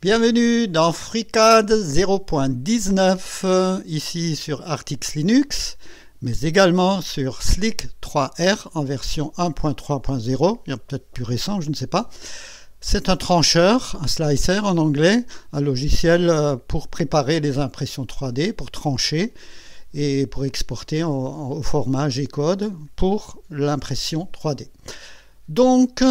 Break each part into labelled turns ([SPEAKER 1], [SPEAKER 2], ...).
[SPEAKER 1] Bienvenue dans FreeCAD 0.19, euh, ici sur Artix Linux, mais également sur Slick 3R en version 1.3.0, il y a peut-être plus récent, je ne sais pas. C'est un trancheur, un slicer en anglais, un logiciel euh, pour préparer les impressions 3D, pour trancher et pour exporter au format G-code pour l'impression 3D. Donc,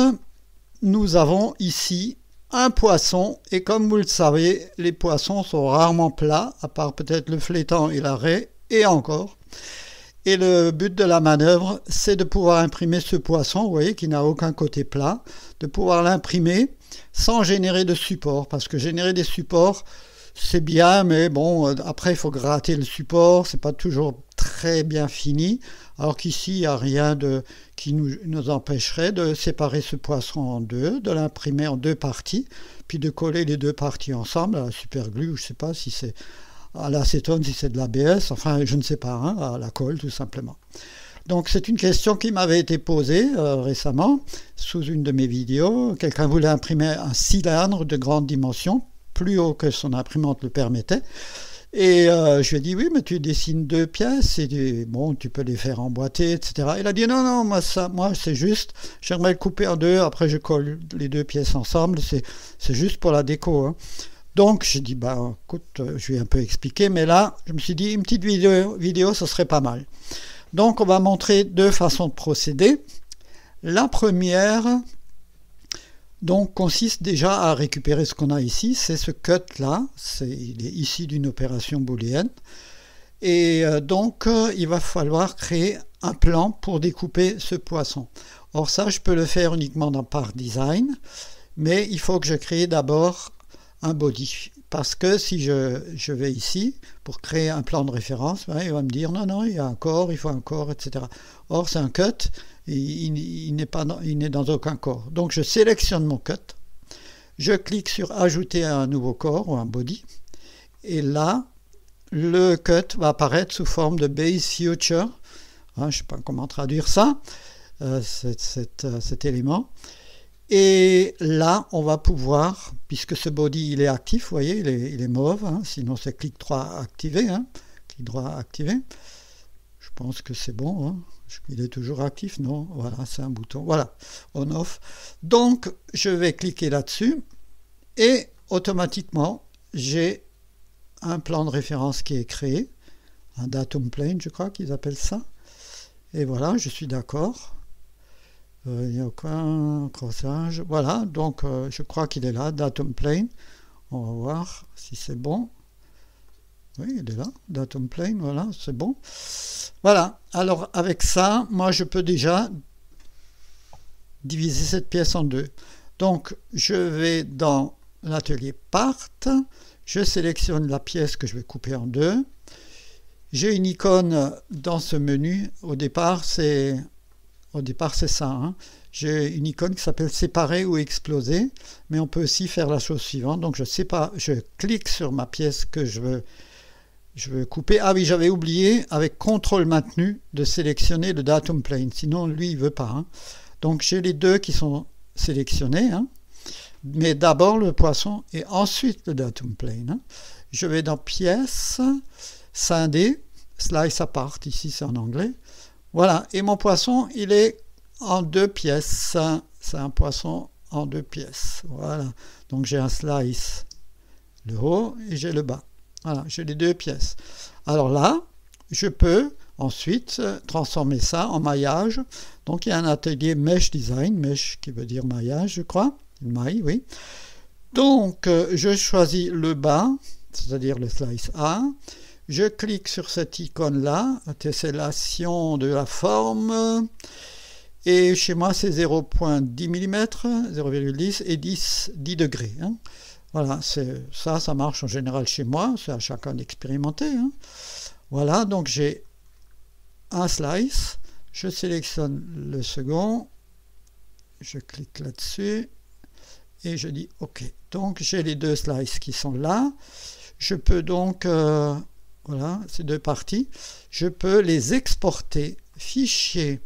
[SPEAKER 1] nous avons ici un poisson, et comme vous le savez, les poissons sont rarement plats, à part peut-être le flétan et l'arrêt, et encore. Et le but de la manœuvre, c'est de pouvoir imprimer ce poisson, vous voyez, qui n'a aucun côté plat, de pouvoir l'imprimer sans générer de support, parce que générer des supports, c'est bien, mais bon, après, il faut gratter le support, c'est pas toujours très bien fini, alors qu'ici, il n'y a rien de, qui nous, empêcherait de séparer ce poisson en deux, de l'imprimer en deux parties, puis de coller les deux parties ensemble à la superglue, je ne sais pas si c'est à l'acétone, si c'est de l'ABS, enfin, je ne sais pas, hein, à la colle, tout simplement. Donc c'est une question qui m'avait été posée euh, récemment sous une de mes vidéos. Quelqu'un voulait imprimer un cylindre de grande dimension, plus haut que son imprimante le permettait. Et euh, je lui ai dit, oui, mais tu dessines deux pièces, et bon, tu peux les faire emboîter, etc. Il a dit, non, non, moi, ça, moi c'est juste, j'aimerais le couper en deux, après je colle les deux pièces ensemble, c'est juste pour la déco. Hein. Donc, j'ai dit, bah, écoute, euh, je vais un peu expliquer, mais là, je me suis dit, une petite vidéo, vidéo, ça serait pas mal. Donc, on va montrer deux façons de procéder. La première, donc consiste déjà à récupérer ce qu'on a ici, c'est ce cut là, il est ici d'une opération booléenne. Et euh, donc euh, il va falloir créer un plan pour découper ce poisson. Or ça je peux le faire uniquement dans Part Design, mais il faut que je crée d'abord un body. Parce que si je, vais ici pour créer un plan de référence, ben, il va me dire non, non, il y a un corps, il faut un corps, etc. Or c'est un cut, il, n'est pas il n'est dans aucun corps. Donc je sélectionne mon cut, je clique sur ajouter un nouveau corps ou un body, et là, le cut va apparaître sous forme de base future. Hein, je ne sais pas comment traduire ça, euh, euh, cet, élément. Et là, on va pouvoir, puisque ce body il est actif, vous voyez, il est, il est mauve, hein, sinon c'est clic droit activé, hein, clic droit activé. Pense que c'est bon. Hein. Il est toujours actif Non, voilà, c'est un bouton. Voilà, on-off. Donc, je vais cliquer là-dessus et automatiquement, j'ai un plan de référence qui est créé, un datum plane, je crois qu'ils appellent ça. Et voilà, je suis d'accord. Euh, il n'y a aucun crossage. Voilà, donc euh, je crois qu'il est là, datum plane. On va voir si c'est bon. Oui, il est là, datum plane, voilà, c'est bon. Voilà, alors avec ça, moi je peux déjà diviser cette pièce en deux. Donc je vais dans l'atelier Part, je sélectionne la pièce que je vais couper en deux. J'ai une icône dans ce menu, au départ c'est au départ c'est ça, hein. j'ai une icône qui s'appelle séparer ou exploser, mais on peut aussi faire la chose suivante, donc je, sépare, je clique sur ma pièce que je veux je vais couper. Ah oui, j'avais oublié avec contrôle maintenu de sélectionner le datum plane. Sinon, lui, il veut pas. Hein. Donc, j'ai les deux qui sont sélectionnés. Hein. Mais d'abord le poisson et ensuite le datum plane. Hein. Je vais dans pièces, scinder, slice apart. Ici, c'est en anglais. Voilà. Et mon poisson, il est en deux pièces. C'est un poisson en deux pièces. Voilà. Donc, j'ai un slice le haut et j'ai le bas. Voilà, j'ai les deux pièces. Alors là, je peux ensuite transformer ça en maillage. Donc il y a un atelier Mesh Design, Mesh qui veut dire maillage, je crois. Maille, oui. Donc euh, je choisis le bas, c'est-à-dire le slice A. Je clique sur cette icône-là, tessellation de la forme. Et chez moi, c'est 0.10 mm, 0,10 et 10, 10 degrés. Hein. Voilà, ça, ça marche en général chez moi, c'est à chacun d'expérimenter. Hein. Voilà, donc j'ai un slice, je sélectionne le second, je clique là-dessus et je dis OK. Donc j'ai les deux slices qui sont là. Je peux donc, euh, voilà, ces deux parties, je peux les exporter, fichier,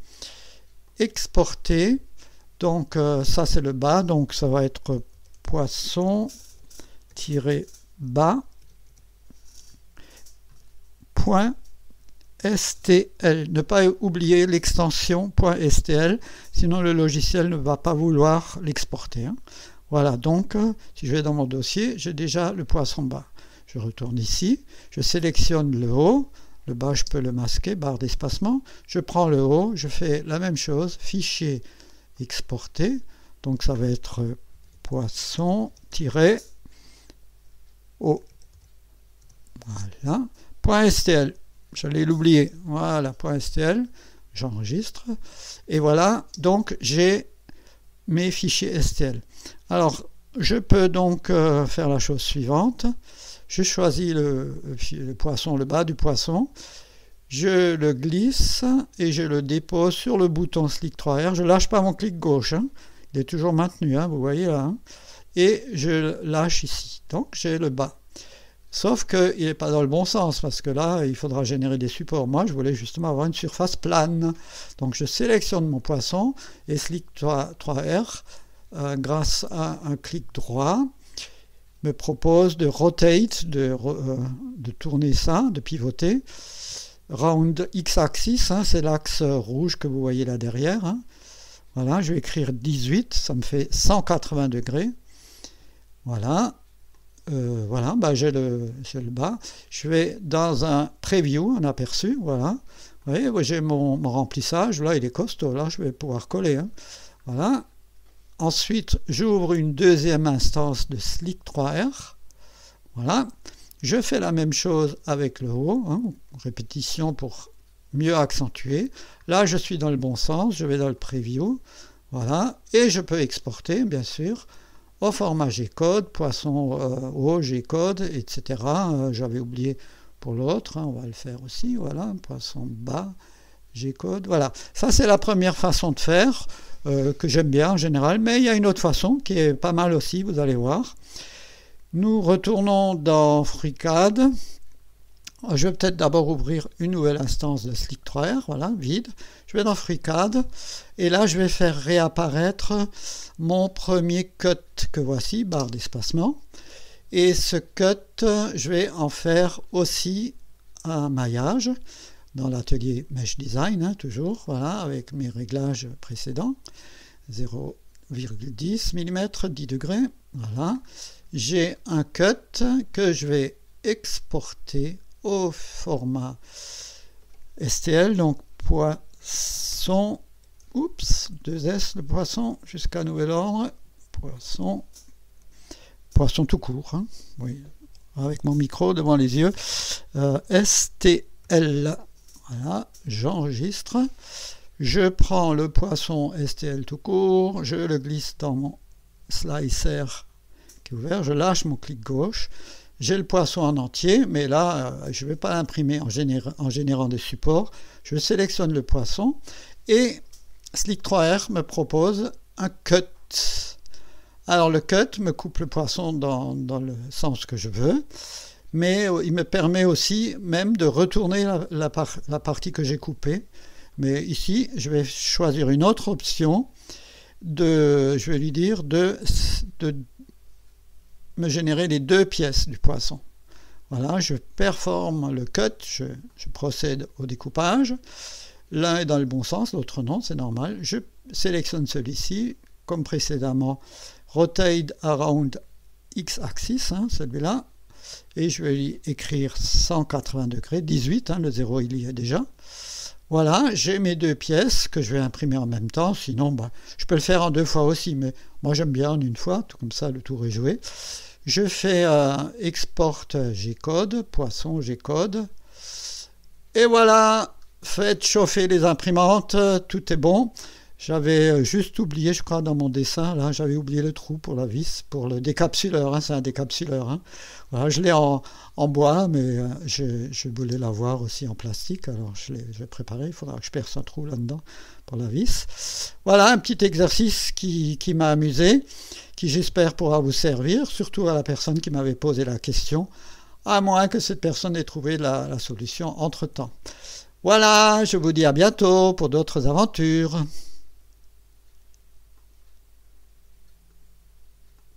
[SPEAKER 1] exporter. Donc euh, ça c'est le bas, donc ça va être poisson bas point STL. Ne pas oublier l'extension .stl, sinon le logiciel ne va pas vouloir l'exporter. Hein. Voilà, donc si je vais dans mon dossier, j'ai déjà le poisson bas. Je retourne ici, je sélectionne le haut, le bas je peux le masquer, barre d'espacement, je prends le haut, je fais la même chose, fichier exporter, donc ça va être poisson au voilà, .stl, j'allais l'oublier, voilà, .stl, j'enregistre, et voilà, donc j'ai mes fichiers STL. Alors, je peux donc euh, faire la chose suivante, je choisis le, poisson, le bas du poisson, je le glisse et je le dépose sur le bouton Slick 3R. Je lâche pas mon clic gauche, hein. il est toujours maintenu, hein, vous voyez là. Hein. Et je lâche ici. Donc j'ai le bas. Sauf qu'il n'est pas dans le bon sens, parce que là, il faudra générer des supports. Moi, je voulais justement avoir une surface plane. Donc je sélectionne mon poisson et Slick 3, r euh, grâce à un clic droit, me propose de rotate, de, euh, tourner ça, de pivoter. Round x-axis, hein, c'est l'axe rouge que vous voyez là derrière. Hein. Voilà, je vais écrire 18, ça me fait 180 degrés. Voilà, euh, voilà, bah, j'ai le, le, bas. Je vais dans un preview, un aperçu, voilà. Vous voyez, j'ai mon, remplissage, là il est costaud, là je vais pouvoir coller. Hein. Voilà, Ensuite, j'ouvre une deuxième instance de Slick 3R. Voilà. Je fais la même chose avec le haut, hein, répétition pour mieux accentuer. Là, je suis dans le bon sens, je vais dans le preview. Voilà. Et je peux exporter, bien sûr, au format G-code, poisson euh, haut, G-code, etc. Euh, j'avais oublié pour l'autre, hein, on va le faire aussi. Voilà, poisson bas, G-code. Voilà. Ça, c'est la première façon de faire. Euh, que j'aime bien en général, mais il y a une autre façon qui est pas mal aussi, vous allez voir. Nous retournons dans FreeCAD. Je vais peut-être d'abord ouvrir une nouvelle instance de Slick 3R, voilà, vide. Je vais dans FreeCAD et là je vais faire réapparaître mon premier cut que voici, barre d'espacement. Et ce cut, je vais en faire aussi un maillage dans l'atelier Mesh Design, hein, toujours, voilà, avec mes réglages précédents. 0,10 mm, 10 degrés, voilà. J'ai un cut que je vais exporter au format STL, donc poisson, oups, 2S, le poisson, jusqu'à nouvel ordre, poisson, poisson tout court, hein, oui, avec mon micro devant les yeux, euh, STL, voilà, j'enregistre. Je prends le poisson STL tout court, je le glisse dans mon slicer qui est ouvert, je lâche mon clic gauche. J'ai le poisson en entier, mais là, euh, je ne vais pas l'imprimer en, en, générant des supports. Je sélectionne le poisson et Slick 3R me propose un cut. Alors le cut me coupe le poisson dans, le sens que je veux mais il me permet aussi même de retourner la, partie que j'ai coupée. Mais ici, je vais choisir une autre option. De, je vais lui dire de, me générer les deux pièces du poisson. Voilà, je performe le cut, je procède au découpage. L'un est dans le bon sens, l'autre non, c'est normal. Je sélectionne celui-ci, comme précédemment, rotate around x-axis, hein, celui-là, et je vais écrire 180 degrés, 18, hein, le 0 il y est déjà. Voilà, j'ai mes deux pièces que je vais imprimer en même temps, sinon bah, je peux le faire en deux fois aussi, mais moi j'aime bien en une fois, tout comme ça le tour est joué. Je fais un export G-code, poisson G-code, et voilà, faites chauffer les imprimantes, tout est bon. J'avais euh, juste oublié, je crois, dans mon dessin, là, j'avais oublié le trou pour la vis, pour le décapsuleur, hein, c'est un décapsuleur. Hein. Voilà, je l'ai en, bois, mais euh, je, voulais l'avoir aussi en plastique, alors je l'ai préparé, il faudra que je perce un trou là-dedans pour la vis. Voilà un petit exercice qui, m'a amusé, qui j'espère pourra vous servir, surtout à la personne qui m'avait posé la question, à moins que cette personne ait trouvé la solution entre-temps. Voilà, je vous dis à bientôt pour d'autres aventures.